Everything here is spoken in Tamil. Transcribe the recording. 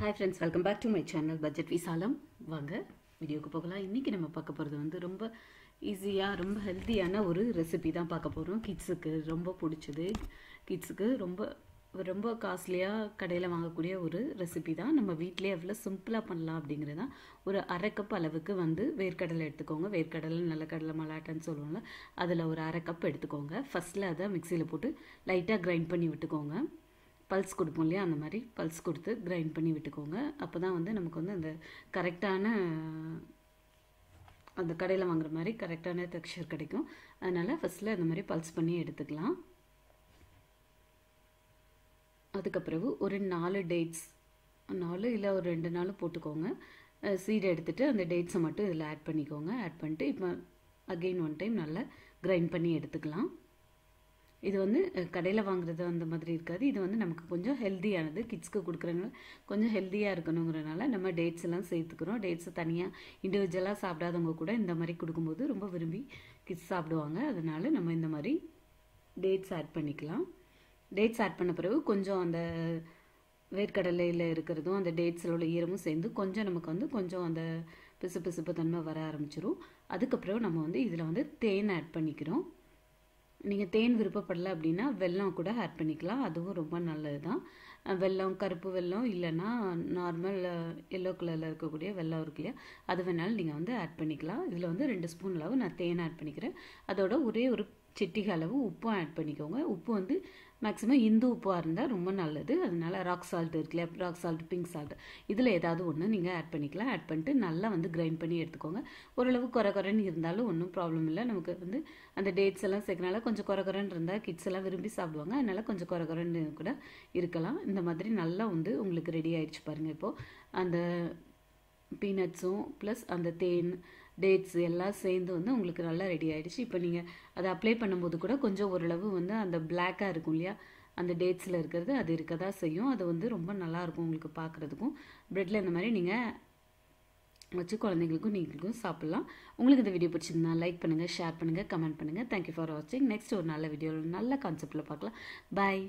Hi friends welcome back to my channel budget Visalam வாங்க வீடியோக்கு போகலாம். இன்றைக்கி நம்ம பார்க்க போகிறது வந்து ரொம்ப ஈஸியாக ரொம்ப ஹெல்த்தியான ஒரு ரெசிபி தான் பார்க்க போகிறோம் கிட்ஸுக்கு ரொம்ப பிடிச்சது. கிட்ஸுக்கு ரொம்ப ரொம்ப காஸ்ட்லியாக கடையில் வாங்கக்கூடிய ஒரு ரெசிபி தான். நம்ம வீட்டிலே எவ்வளோ சிம்பிளாக பண்ணலாம் அப்படிங்கிறது தான் ஒரு அரை கப் அளவுக்கு வந்து வேர்க்கடலை எடுத்துக்கோங்க. வேர்க்கடலை நிலக்கடலை மலாட்டன்னு சொல்லுவோம்ல அதில் ஒரு அரை கப் எடுத்துக்கோங்க. ஃபஸ்ட்டில் அதை மிக்சியில் போட்டு லைட்டாக கிரைண்ட் பண்ணி விட்டுக்கோங்க. பல்ஸ் கொடுப்போம் இல்லையா? அந்த மாதிரி பல்ஸ் கொடுத்து கிரைண்ட் பண்ணி விட்டுக்கோங்க. அப்போ தான் வந்து நமக்கு வந்து அந்த கரெக்டான அந்த கடையில் வாங்குற மாதிரி கரெக்டான டெக்ஸ்சர் கிடைக்கும். அதனால் ஃபஸ்ட்டில் அந்த மாதிரி பல்ஸ் பண்ணி எடுத்துக்கலாம். அதுக்கப்பிறகு ஒரு நாலு டேட்ஸ் நாலு இல்லை ஒரு ரெண்டு நாள் போட்டுக்கோங்க. சீடை எடுத்துகிட்டு அந்த டேட்ஸை மட்டும் இதில் ஆட் பண்ணிக்கோங்க. ஆட் பண்ணிட்டு இப்போ அகெயின் ஒன் டைம் நல்லா கிரைண்ட் பண்ணி எடுத்துக்கலாம். இது வந்து கடையில் வாங்குறது அந்த மாதிரி இருக்காது. இது வந்து நமக்கு கொஞ்சம் ஹெல்த்தியானது கிட்ஸ்க்கு கொடுக்குறதுனால கொஞ்சம் ஹெல்த்தியாக இருக்கணுங்கிறனால நம்ம டேட்ஸ் எல்லாம் சேர்த்துக்கிறோம். டேட்ஸை தனியாக இண்டிவிஜுவலாக சாப்பிடாதவங்க கூட இந்த மாதிரி கொடுக்கும்போது ரொம்ப விரும்பி கிட்ஸ் சாப்பிடுவாங்க. அதனால நம்ம இந்த மாதிரி டேட்ஸ் ஆட் பண்ணிக்கலாம். டேட்ஸ் ஆட் பண்ண பிறகு கொஞ்சம் அந்த வேர்க்கடலையில் இருக்கிறதும் அந்த டேட்ஸில் உள்ள ஈரமும் சேர்ந்து கொஞ்சம் நமக்கு வந்து கொஞ்சம் அந்த பிசு பிசுப்பு தன்மை வர ஆரம்பிச்சிரும். அதுக்கப்புறம் நம்ம வந்து இதில் வந்து தேன் ஆட் பண்ணிக்கிறோம். நீங்கள் தேன் விருப்பப்படலை அப்படின்னா வெல்லம் கூட ஆட் பண்ணிக்கலாம். அதுவும் ரொம்ப நல்லது தான் வெல்லம் கருப்பு வெல்லம் இல்லைன்னா நார்மல் எல்லோ கலரில் இருக்கக்கூடிய வெல்லம் இருக்கு இல்லையா? அது வேணாலும் நீங்கள் வந்து ஆட் பண்ணிக்கலாம். இதில் வந்து ரெண்டு ஸ்பூன் அளவு நான் தேன் ஆட் பண்ணிக்கிறேன். அதோட ஒரே ஒரு சிட்டிக அளவு உப்பும் ஆட் பண்ணிக்கோங்க. உப்பு வந்து மேக்ஸிமம் இந்து உப்பாக இருந்தால் ரொம்ப நல்லது. அதனால ராக் சால்ட் இருக்குல்ல ராக் சால்ட் பிங்க் சால்ட் இதில் ஏதாவது ஒன்று நீங்கள் ஆட் பண்ணிக்கலாம். ஆட் பண்ணிட்டு நல்லா வந்து கிரைண்ட் பண்ணி எடுத்துக்கோங்க. ஓரளவு குறை குறைன்னு இருந்தாலும் ஒன்றும் ப்ராப்ளம் இல்லை. நமக்கு வந்து அந்த டேட்ஸ் எல்லாம் சேர்க்கனால கொஞ்சம் குறை குறைன்னு இருந்தால் கிட்ஸ் எல்லாம் விரும்பி சாப்பிடுவாங்க. அதனால கொஞ்சம் குறை குறைன்னு கூட இருக்கலாம். இந்த மாதிரி நல்லா வந்து உங்களுக்கு ரெடி ஆயிடுச்சு பாருங்கள் இப்போது அந்த பீனட்ஸும் ப்ளஸ் அந்த தேன் டேட்ஸ் எல்லாம் சேர்ந்து வந்து உங்களுக்கு நல்லா ரெடி ஆகிடுச்சு இப்போ நீங்கள் அதை அப்ளை பண்ணும்போது கூட கொஞ்சம் ஓரளவு வந்து அந்த பிளாக்காக இருக்கும் இல்லையா? அந்த டேட்ஸில் இருக்கிறது அது இருக்க தான் செய்யும். அது வந்து ரொம்ப நல்லாயிருக்கும் உங்களுக்கு பார்க்குறதுக்கும் ப்ரெட்டில் இந்த மாதிரி நீங்கள் வச்சு குழந்தைங்களுக்கும் நீங்களுக்கும் சாப்பிட்லாம். உங்களுக்கு இந்த வீடியோ பிடிச்சிருந்தா லைக் பண்ணுங்கள் ஷேர் பண்ணுங்கள் கமெண்ட் பண்ணுங்கள் தேங்க்யூ ஃபார் வாட்சிங் நெக்ஸ்ட் ஒரு நல்ல வீடியோவில் நல்ல கான்செப்டில் பார்க்கலாம். பாய்